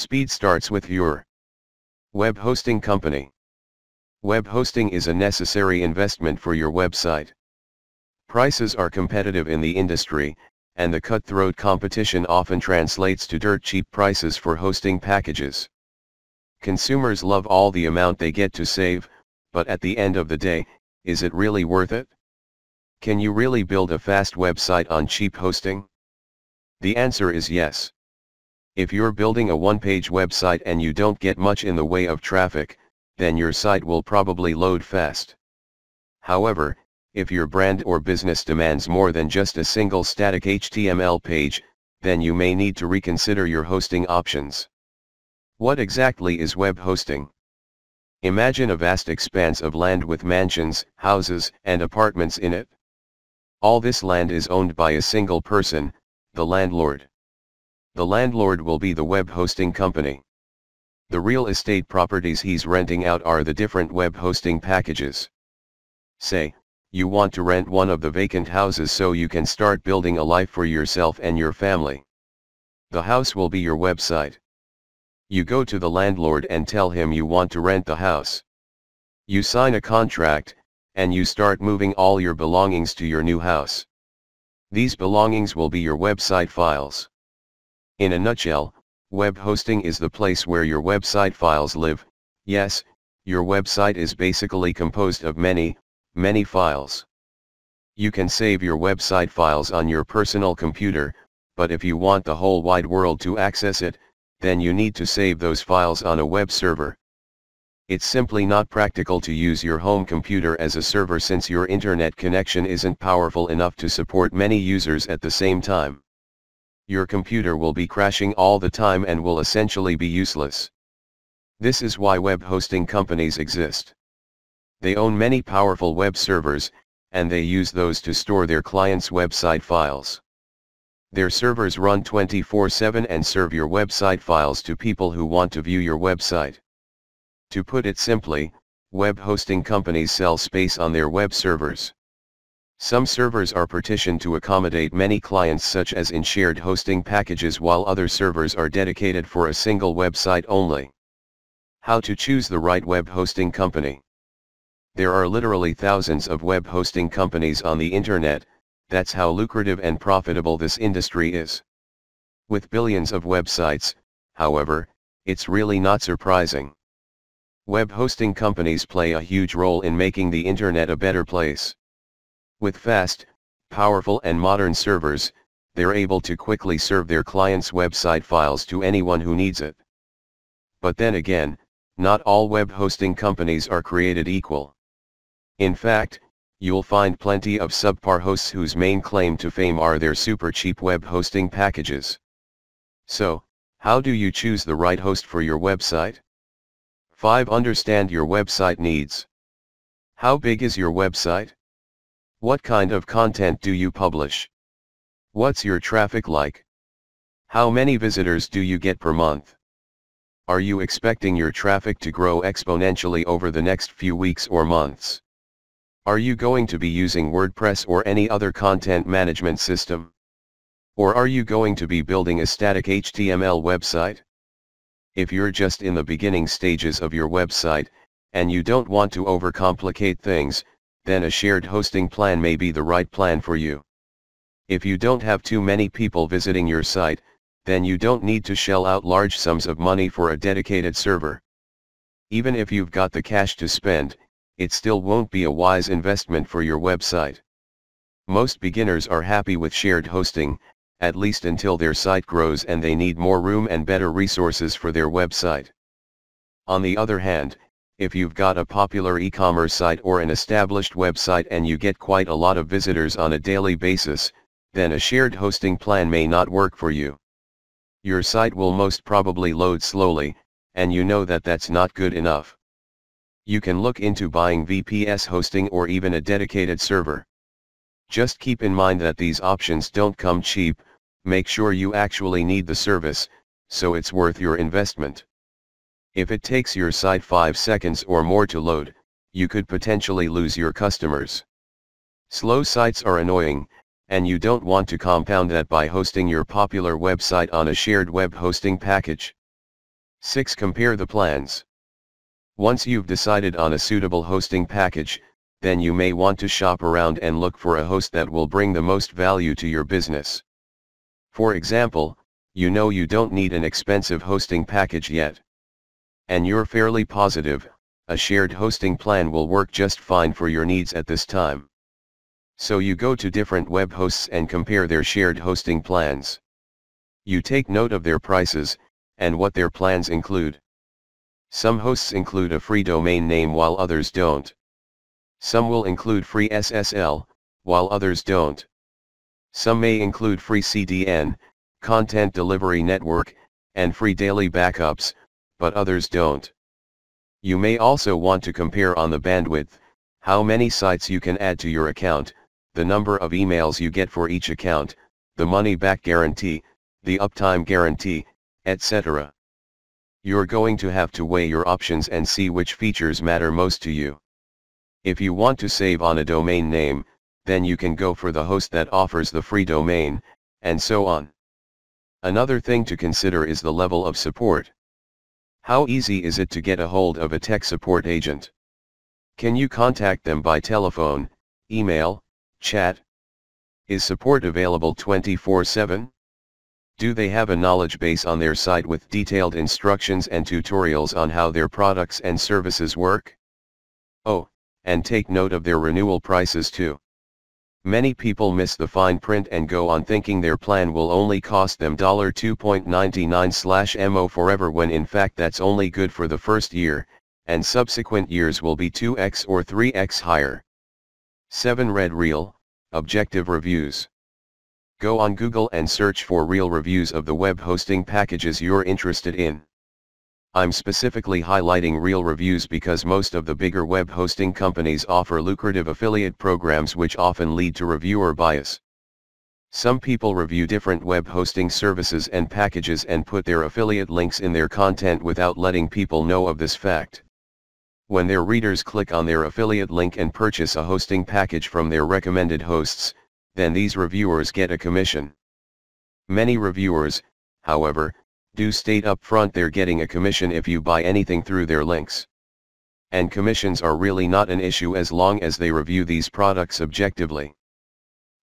Speed starts with your web hosting company. Web hosting is a necessary investment for your website. Prices are competitive in the industry, and the cutthroat competition often translates to dirt cheap prices for hosting packages. Consumers love all the amount they get to save, but at the end of the day, is it really worth it? Can you really build a fast website on cheap hosting? The answer is yes. If you're building a one-page website and you don't get much in the way of traffic, then your site will probably load fast. However, if your brand or business demands more than just a single static HTML page, then you may need to reconsider your hosting options. What exactly is web hosting? Imagine a vast expanse of land with mansions, houses, and apartments in it. All this land is owned by a single person, the landlord. The landlord will be the web hosting company. The real estate properties he's renting out are the different web hosting packages. Say, you want to rent one of the vacant houses so you can start building a life for yourself and your family. The house will be your website. You go to the landlord and tell him you want to rent the house. You sign a contract, and you start moving all your belongings to your new house. These belongings will be your website files. In a nutshell, web hosting is the place where your website files live, yes, your website is basically composed of many, many files. You can save your website files on your personal computer, but if you want the whole wide world to access it, then you need to save those files on a web server. It's simply not practical to use your home computer as a server since your internet connection isn't powerful enough to support many users at the same time. Your computer will be crashing all the time and will essentially be useless. This is why web hosting companies exist. They own many powerful web servers, and they use those to store their clients' website files. Their servers run 24-7 and serve your website files to people who want to view your website. To put it simply, web hosting companies sell space on their web servers. Some servers are partitioned to accommodate many clients such as in shared hosting packages while other servers are dedicated for a single website only. How to choose the right web hosting company. There are literally thousands of web hosting companies on the internet, that's how lucrative and profitable this industry is. With billions of websites, however, it's really not surprising. Web hosting companies play a huge role in making the internet a better place. With fast, powerful and modern servers, they're able to quickly serve their clients' website files to anyone who needs it. But then again, not all web hosting companies are created equal. In fact, you'll find plenty of subpar hosts whose main claim to fame are their super cheap web hosting packages. So, how do you choose the right host for your website? 5. Understand your website needs. How big is your website? What kind of content do you publish? What's your traffic like? How many visitors do you get per month? Are you expecting your traffic to grow exponentially over the next few weeks or months? Are you going to be using WordPress or any other content management system? Or are you going to be building a static HTML website? If you're just in the beginning stages of your website, and you don't want to overcomplicate things, then a shared hosting plan may be the right plan for you. If you don't have too many people visiting your site, then you don't need to shell out large sums of money for a dedicated server. Even if you've got the cash to spend, it still won't be a wise investment for your website. Most beginners are happy with shared hosting, at least until their site grows and they need more room and better resources for their website. On the other hand, if you've got a popular e-commerce site or an established website and you get quite a lot of visitors on a daily basis, then a shared hosting plan may not work for you. Your site will most probably load slowly, and you know that that's not good enough. You can look into buying VPS hosting or even a dedicated server. Just keep in mind that these options don't come cheap, make sure you actually need the service, so it's worth your investment. If it takes your site 5 seconds or more to load, you could potentially lose your customers. Slow sites are annoying, and you don't want to compound that by hosting your popular website on a shared web hosting package. 6. Compare the plans. Once you've decided on a suitable hosting package, then you may want to shop around and look for a host that will bring the most value to your business. For example, you know you don't need an expensive hosting package yet. And you're fairly positive, a shared hosting plan will work just fine for your needs at this time. So you go to different web hosts and compare their shared hosting plans. You take note of their prices, and what their plans include. Some hosts include a free domain name while others don't. Some will include free SSL, while others don't. Some may include free CDN, content delivery network, and free daily backups, but others don't. You may also want to compare on the bandwidth, how many sites you can add to your account, the number of emails you get for each account, the money back guarantee, the uptime guarantee, etc. You're going to have to weigh your options and see which features matter most to you. If you want to save on a domain name, then you can go for the host that offers the free domain, and so on. Another thing to consider is the level of support. How easy is it to get a hold of a tech support agent? Can you contact them by telephone, email, chat? Is support available 24-7? Do they have a knowledge base on their site with detailed instructions and tutorials on how their products and services work? Oh, and take note of their renewal prices too. Many people miss the fine print and go on thinking their plan will only cost them $2.99/mo forever when in fact that's only good for the first year, and subsequent years will be 2x or 3x higher. 7. Red Real, Objective Reviews. Go on Google and search for real reviews of the web hosting packages you're interested in. I'm specifically highlighting real reviews because most of the bigger web hosting companies offer lucrative affiliate programs which often lead to reviewer bias. Some people review different web hosting services and packages and put their affiliate links in their content without letting people know of this fact. When their readers click on their affiliate link and purchase a hosting package from their recommended hosts, then these reviewers get a commission. Many reviewers, however, do state up front they're getting a commission if you buy anything through their links. And commissions are really not an issue as long as they review these products objectively.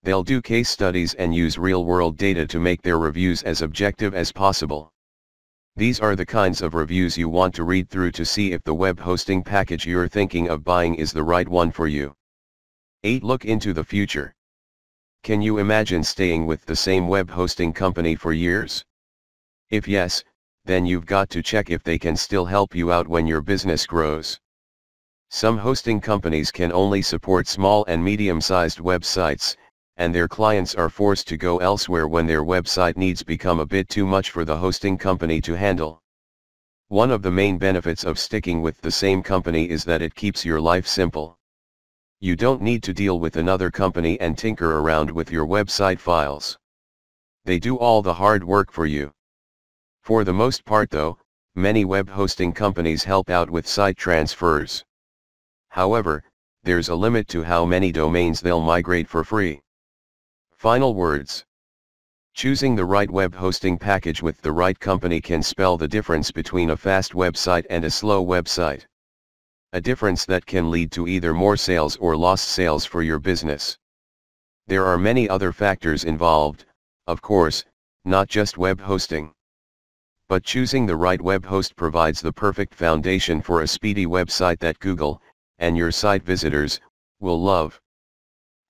They'll do case studies and use real-world data to make their reviews as objective as possible. These are the kinds of reviews you want to read through to see if the web hosting package you're thinking of buying is the right one for you. 8. Look into the future. Can you imagine staying with the same web hosting company for years? If yes, then you've got to check if they can still help you out when your business grows. Some hosting companies can only support small and medium-sized websites, and their clients are forced to go elsewhere when their website needs become a bit too much for the hosting company to handle. One of the main benefits of sticking with the same company is that it keeps your life simple. You don't need to deal with another company and tinker around with your website files. They do all the hard work for you. For the most part though, many web hosting companies help out with site transfers. However, there's a limit to how many domains they'll migrate for free. Final words. Choosing the right web hosting package with the right company can spell the difference between a fast website and a slow website. A difference that can lead to either more sales or lost sales for your business. There are many other factors involved, of course, not just web hosting. But choosing the right web host provides the perfect foundation for a speedy website that Google, and your site visitors, will love.